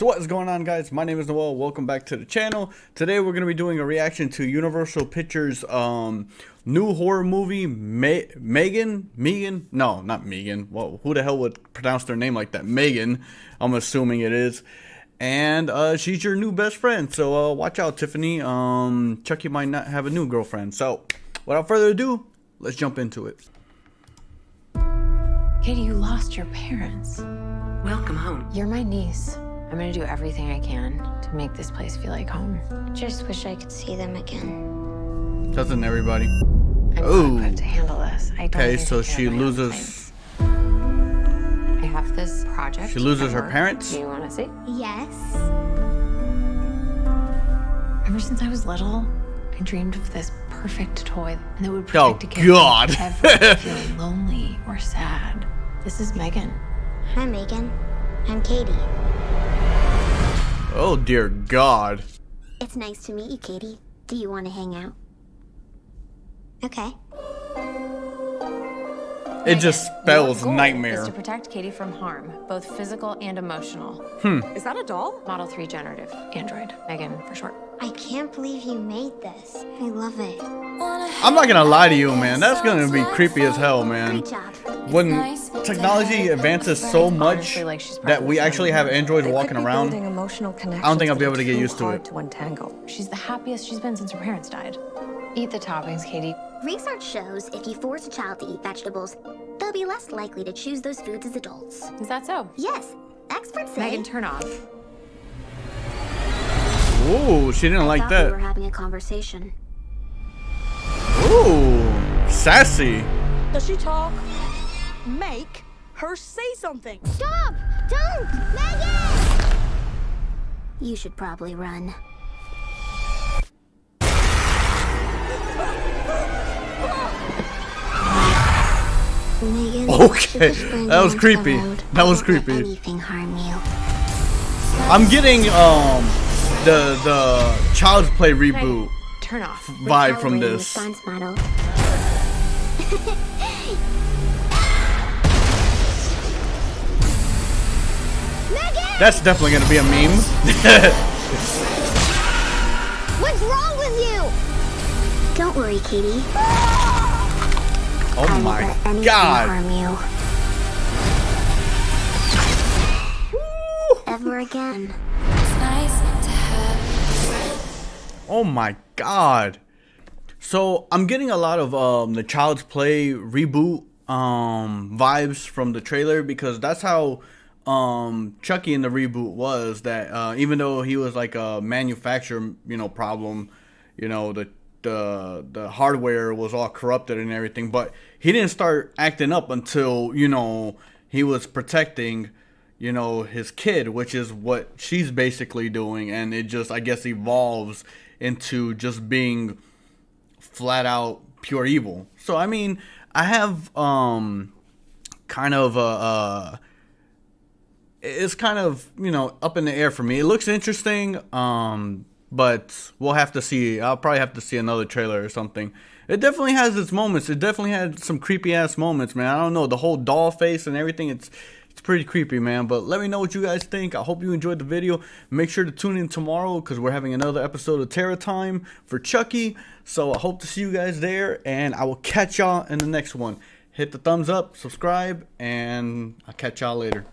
So what is going on guys? My name is Noel. Welcome back to the channel. Today we're going to be doing a reaction to Universal Pictures um, new horror movie Ma Megan? Megan? No, not Megan. Well, who the hell would pronounce their name like that? Megan. I'm assuming it is. And uh, she's your new best friend. So uh, watch out Tiffany. Um, Chucky might not have a new girlfriend. So without further ado, let's jump into it. Katie, you lost your parents. Welcome home. You're my niece. I'm gonna do everything I can to make this place feel like home. Just wish I could see them again. Doesn't everybody? I'm Ooh. not to handle this. I don't Okay, so she of my own loses. I have this project. She loses her parents? Do you want to see? Yes. Ever since I was little, I dreamed of this perfect toy and that would Oh, protect a kid God. from ever feeling lonely or sad. This is Megan. Hi, Megan. I'm Katie. Oh dear God. It's nice to meet you, Katie. Do you want to hang out? Okay. It just spells goal nightmare. Is to protect Katie from harm, both physical and emotional. Hmm. Is that a doll? Model 3 generative. Android. Megan for short. I can't believe you made this. I love it. I'm not gonna lie to you, man. That's gonna be creepy as hell, man. Great job. When technology advances so much like, that we actually have androids walking around, emotional I don't think I'll be able to get used to that it. to untangle. She's the happiest she's been since her parents died. Eat the toppings, Katie. Research shows if you force a child to eat vegetables, they'll be less likely to choose those foods as adults. Is that so? Yes, experts say. Megan, turn off. ooh, she didn't I like that. we were that. having a conversation. Ooh, sassy. Does she talk? Make her say something. Stop! Don't! Megan! You should probably run. Megan, Okay, that was creepy. That was creepy. Anything harm you. I'm getting um the the Child's Play reboot Turn off. vibe from this. That's definitely gonna be a meme. What's wrong with you? Don't worry, Katie. Oh I my God. harm you. Ever again. Oh my god. So I'm getting a lot of um the Child's Play reboot um vibes from the trailer because that's how um Chucky in the reboot was that uh even though he was like a manufacturer, you know, problem, you know, the the the hardware was all corrupted and everything, but he didn't start acting up until, you know, he was protecting you know his kid which is what she's basically doing and it just i guess evolves into just being flat out pure evil. So i mean i have um kind of a uh it's kind of you know up in the air for me it looks interesting um but we'll have to see i'll probably have to see another trailer or something it definitely has its moments it definitely had some creepy ass moments man i don't know the whole doll face and everything it's it's pretty creepy, man. But let me know what you guys think. I hope you enjoyed the video. Make sure to tune in tomorrow because we're having another episode of Terror Time for Chucky. So I hope to see you guys there, and I will catch y'all in the next one. Hit the thumbs up, subscribe, and I'll catch y'all later.